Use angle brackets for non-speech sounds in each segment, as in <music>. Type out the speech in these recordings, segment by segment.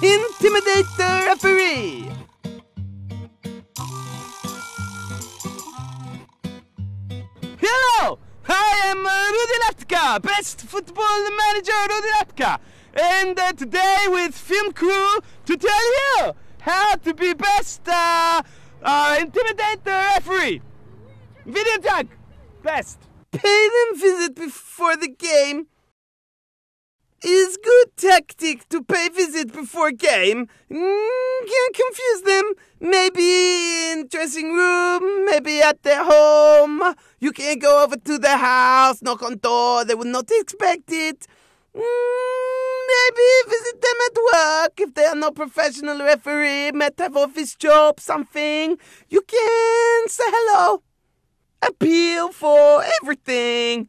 Intimidate the referee. Hello, I am Rudi Latka, best football manager Rudi Latka, and uh, today with film crew to tell you how to be best uh, uh, intimidate the referee. Videojug, best. Pay them visit before the game tactic to pay visit before game. Mm, can confuse them. Maybe in dressing room, maybe at their home. You can't go over to their house, knock on door. They will not expect it. Mm, maybe visit them at work if they are not professional referee, might have office job, something. You can say hello. Appeal for everything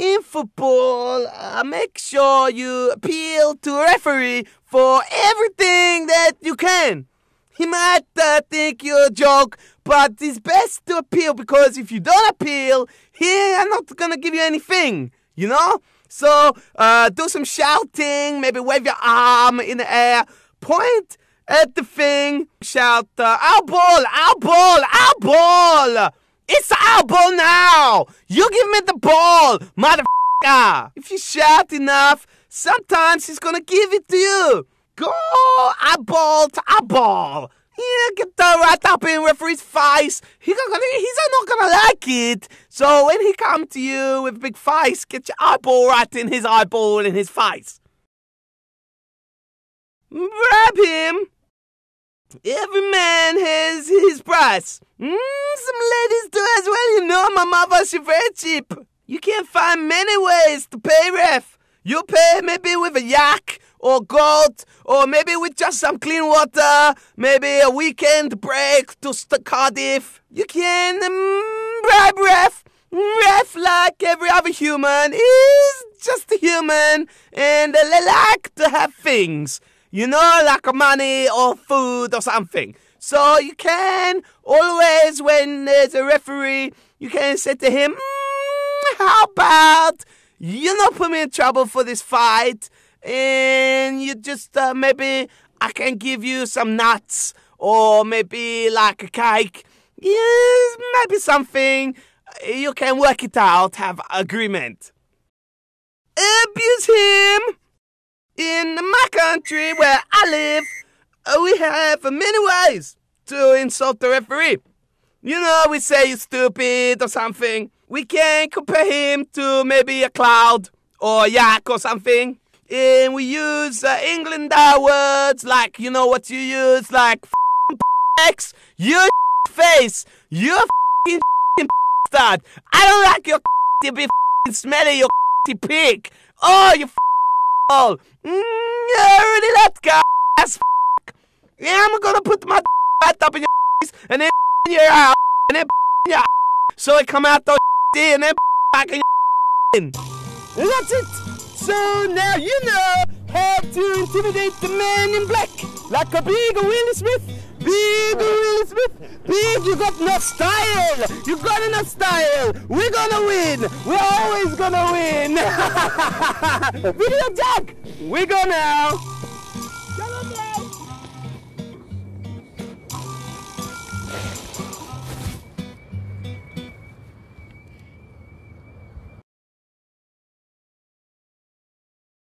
in football, uh, make sure you appeal to a referee for everything that you can. He might uh, think you're a joke, but it's best to appeal because if you don't appeal, he's not gonna give you anything, you know? So uh, do some shouting, maybe wave your arm in the air, point at the thing, shout, uh, our ball, our ball, our ball! It's our ball now! You give me the ball, motherfucker! If you shout enough, sometimes he's gonna give it to you. Go eyeball to eyeball. Yeah, get the right up in referee's face. He gonna, he's not gonna like it. So when he come to you with big face, get your eyeball right in his eyeball in his face. Grab him. Every man has his price. Mm, some ladies do as well, you know. My mother, very cheap. You can find many ways to pay ref. You pay maybe with a yak or gold or maybe with just some clean water, maybe a weekend break to St- Cardiff. You can um, bribe ref. Ref, like every other human, is just a human, and they like to have things you know, like money or food or something. So you can always, when there's a referee, you can say to him, mm, "How about you not put me in trouble for this fight, and you just uh, maybe I can give you some nuts or maybe like a cake, yes, maybe something. You can work it out, have agreement." Abuse him in my country where I live, uh, we have many ways to insult the referee. You know, we say he's stupid or something. We can compare him to maybe a cloud or a yak or something. And we use uh, England words like, you know what you use, like <laughs> X, your <laughs> face, your <laughs> f***ing bastard. I don't like your to be smelly, your pig. Oh, you all. Mm, yeah, ass f- Yeah, I'm gonna put my hat up in your face and then in your out and then in your so it come out the and then back in your and that's it. So now you know how to intimidate the man in black like a big Will Smith. Big Willie Smith. Big, you got no style. You got enough style. We're gonna win. We're always gonna win. <laughs> Videojug, we go now.